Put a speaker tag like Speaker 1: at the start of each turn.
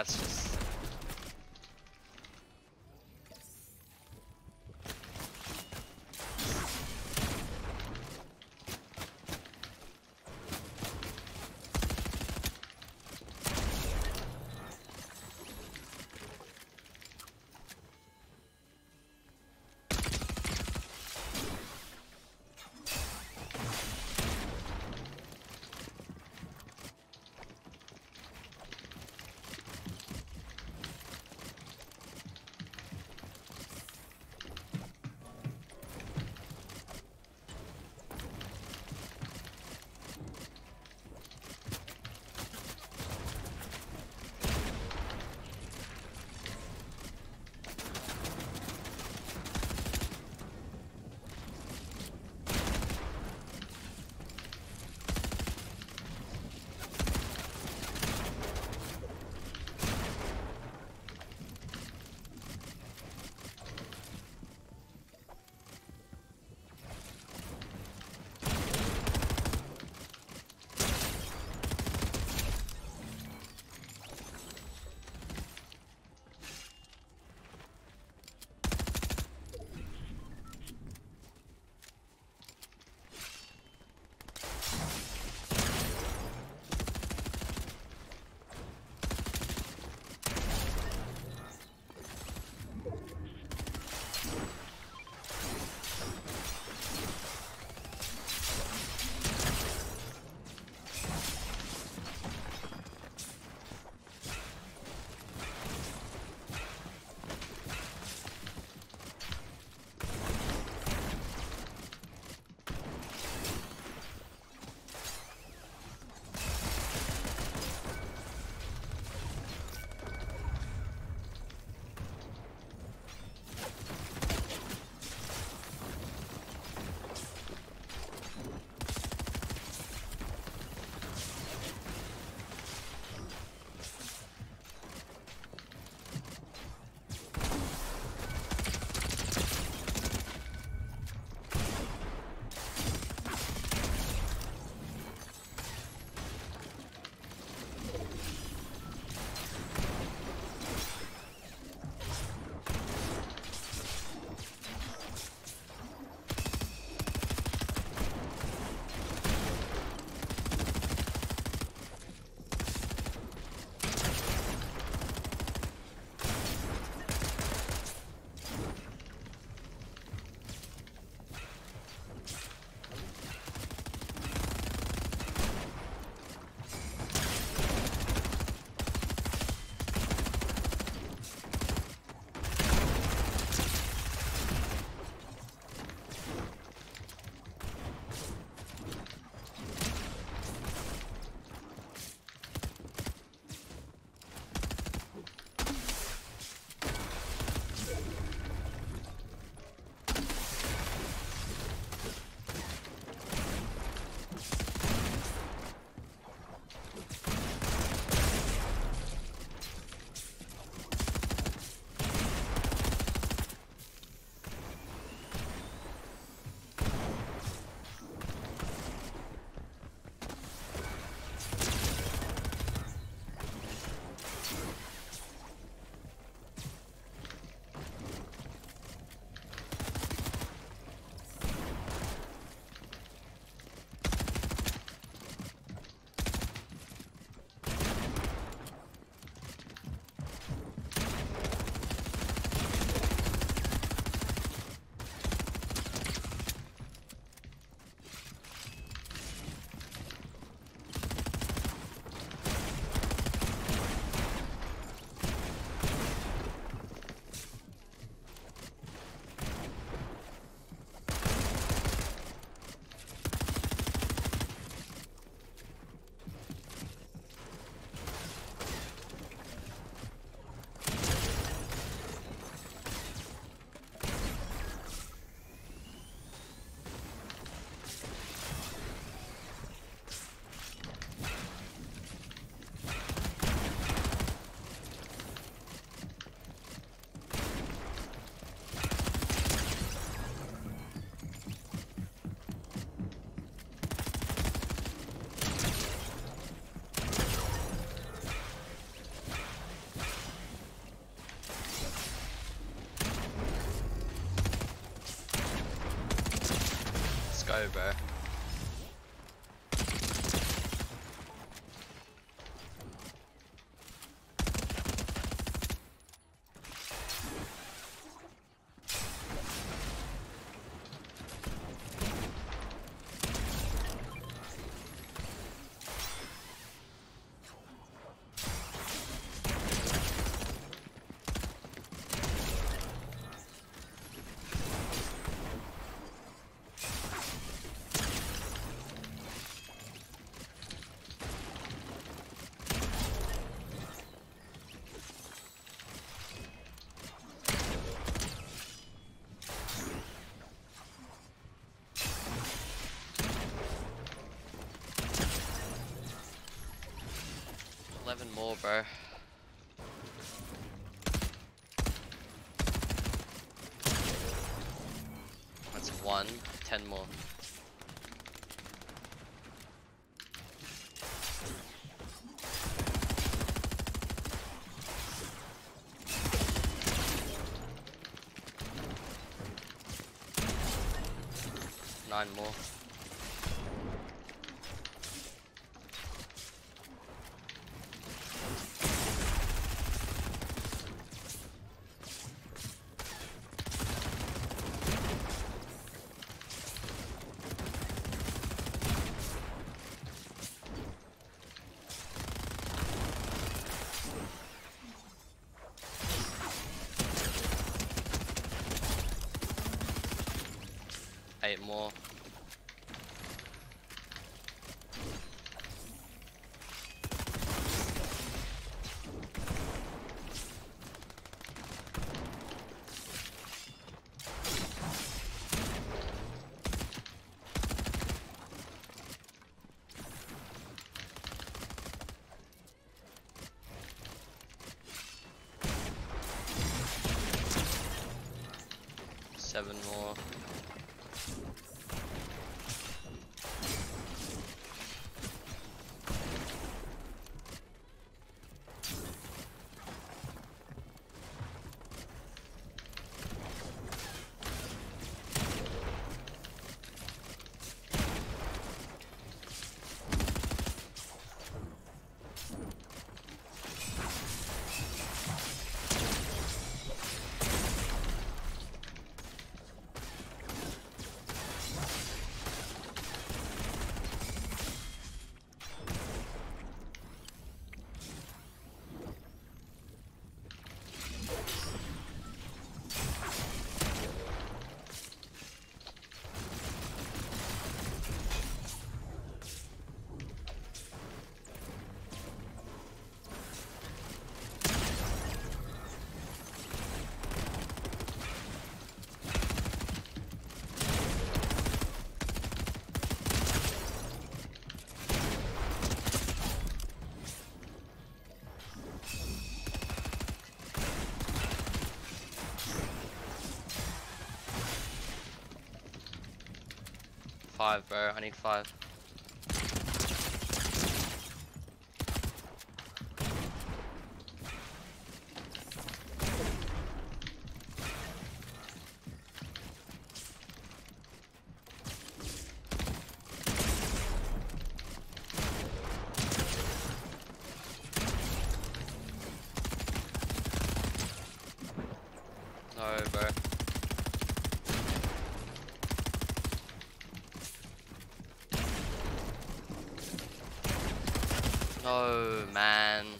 Speaker 1: That's just. Go, more, bro. That's one. Ten more. Nine more. Eight more. Seven more. Five, bro. I need five. No, bro. No, man.